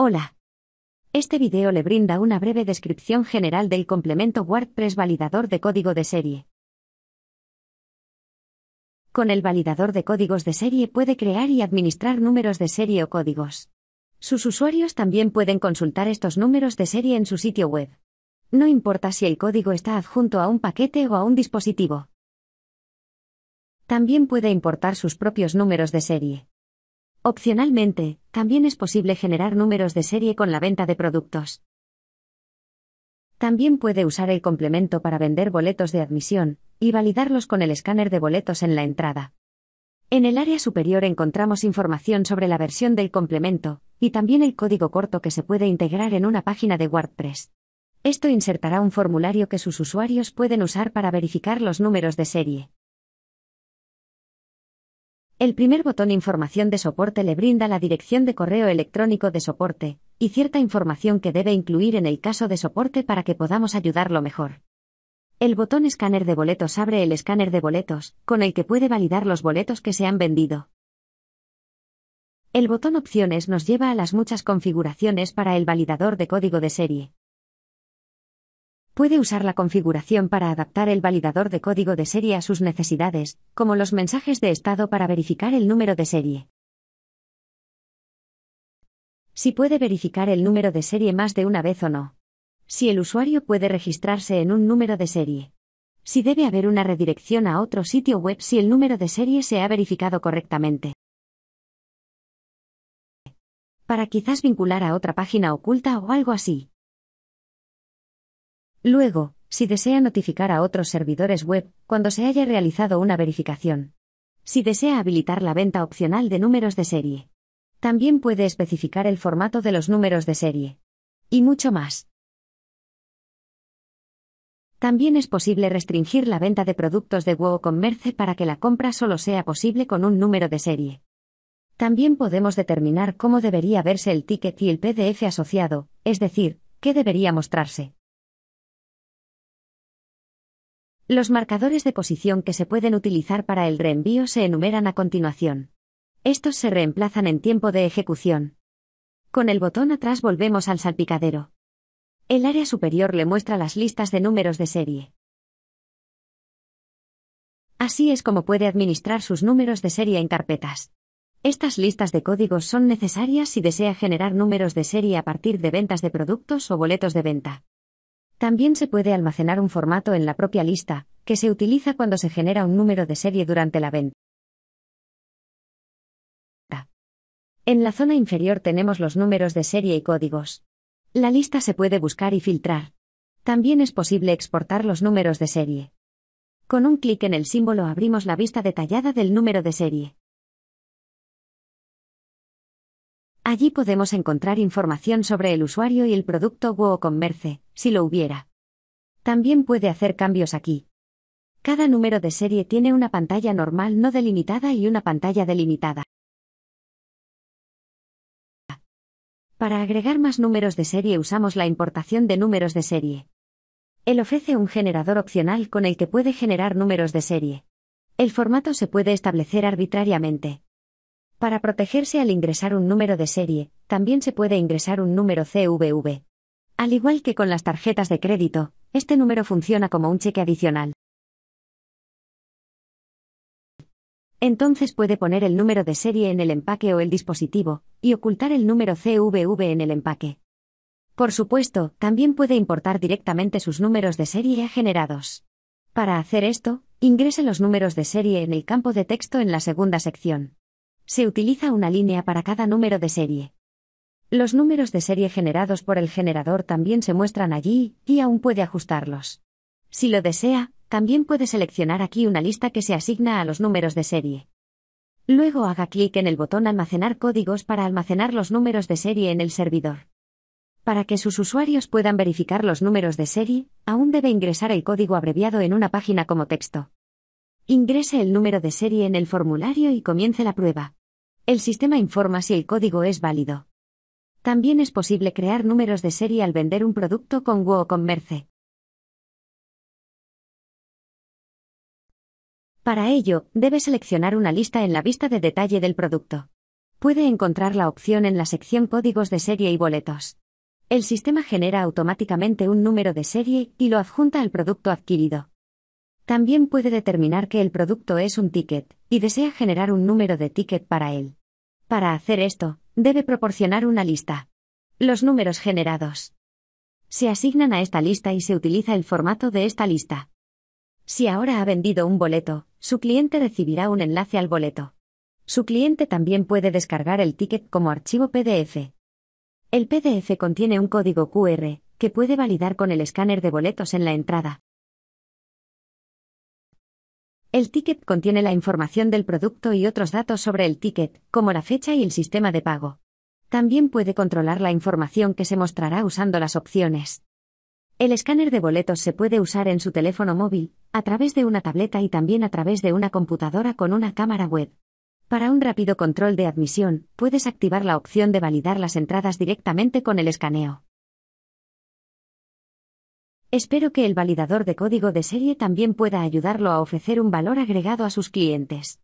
Hola. Este video le brinda una breve descripción general del complemento WordPress validador de código de serie. Con el validador de códigos de serie puede crear y administrar números de serie o códigos. Sus usuarios también pueden consultar estos números de serie en su sitio web. No importa si el código está adjunto a un paquete o a un dispositivo. También puede importar sus propios números de serie. Opcionalmente, también es posible generar números de serie con la venta de productos. También puede usar el complemento para vender boletos de admisión, y validarlos con el escáner de boletos en la entrada. En el área superior encontramos información sobre la versión del complemento, y también el código corto que se puede integrar en una página de WordPress. Esto insertará un formulario que sus usuarios pueden usar para verificar los números de serie. El primer botón Información de soporte le brinda la dirección de correo electrónico de soporte, y cierta información que debe incluir en el caso de soporte para que podamos ayudarlo mejor. El botón Escáner de boletos abre el escáner de boletos, con el que puede validar los boletos que se han vendido. El botón Opciones nos lleva a las muchas configuraciones para el validador de código de serie. Puede usar la configuración para adaptar el validador de código de serie a sus necesidades, como los mensajes de estado para verificar el número de serie. Si puede verificar el número de serie más de una vez o no. Si el usuario puede registrarse en un número de serie. Si debe haber una redirección a otro sitio web si el número de serie se ha verificado correctamente. Para quizás vincular a otra página oculta o algo así. Luego, si desea notificar a otros servidores web cuando se haya realizado una verificación. Si desea habilitar la venta opcional de números de serie. También puede especificar el formato de los números de serie. Y mucho más. También es posible restringir la venta de productos de WooCommerce para que la compra solo sea posible con un número de serie. También podemos determinar cómo debería verse el ticket y el PDF asociado, es decir, qué debería mostrarse. Los marcadores de posición que se pueden utilizar para el reenvío se enumeran a continuación. Estos se reemplazan en tiempo de ejecución. Con el botón atrás volvemos al salpicadero. El área superior le muestra las listas de números de serie. Así es como puede administrar sus números de serie en carpetas. Estas listas de códigos son necesarias si desea generar números de serie a partir de ventas de productos o boletos de venta. También se puede almacenar un formato en la propia lista, que se utiliza cuando se genera un número de serie durante la venta. En la zona inferior tenemos los números de serie y códigos. La lista se puede buscar y filtrar. También es posible exportar los números de serie. Con un clic en el símbolo abrimos la vista detallada del número de serie. Allí podemos encontrar información sobre el usuario y el producto WooCommerce, si lo hubiera. También puede hacer cambios aquí. Cada número de serie tiene una pantalla normal no delimitada y una pantalla delimitada. Para agregar más números de serie usamos la importación de números de serie. Él ofrece un generador opcional con el que puede generar números de serie. El formato se puede establecer arbitrariamente. Para protegerse al ingresar un número de serie, también se puede ingresar un número CVV. Al igual que con las tarjetas de crédito, este número funciona como un cheque adicional. Entonces puede poner el número de serie en el empaque o el dispositivo, y ocultar el número CVV en el empaque. Por supuesto, también puede importar directamente sus números de serie generados. Para hacer esto, ingrese los números de serie en el campo de texto en la segunda sección. Se utiliza una línea para cada número de serie. Los números de serie generados por el generador también se muestran allí, y aún puede ajustarlos. Si lo desea, también puede seleccionar aquí una lista que se asigna a los números de serie. Luego haga clic en el botón Almacenar códigos para almacenar los números de serie en el servidor. Para que sus usuarios puedan verificar los números de serie, aún debe ingresar el código abreviado en una página como texto. Ingrese el número de serie en el formulario y comience la prueba. El sistema informa si el código es válido. También es posible crear números de serie al vender un producto con WooCommerce. Para ello, debe seleccionar una lista en la vista de detalle del producto. Puede encontrar la opción en la sección Códigos de serie y boletos. El sistema genera automáticamente un número de serie y lo adjunta al producto adquirido. También puede determinar que el producto es un ticket, y desea generar un número de ticket para él. Para hacer esto, debe proporcionar una lista. Los números generados. Se asignan a esta lista y se utiliza el formato de esta lista. Si ahora ha vendido un boleto, su cliente recibirá un enlace al boleto. Su cliente también puede descargar el ticket como archivo PDF. El PDF contiene un código QR, que puede validar con el escáner de boletos en la entrada. El ticket contiene la información del producto y otros datos sobre el ticket, como la fecha y el sistema de pago. También puede controlar la información que se mostrará usando las opciones. El escáner de boletos se puede usar en su teléfono móvil, a través de una tableta y también a través de una computadora con una cámara web. Para un rápido control de admisión, puedes activar la opción de validar las entradas directamente con el escaneo. Espero que el validador de código de serie también pueda ayudarlo a ofrecer un valor agregado a sus clientes.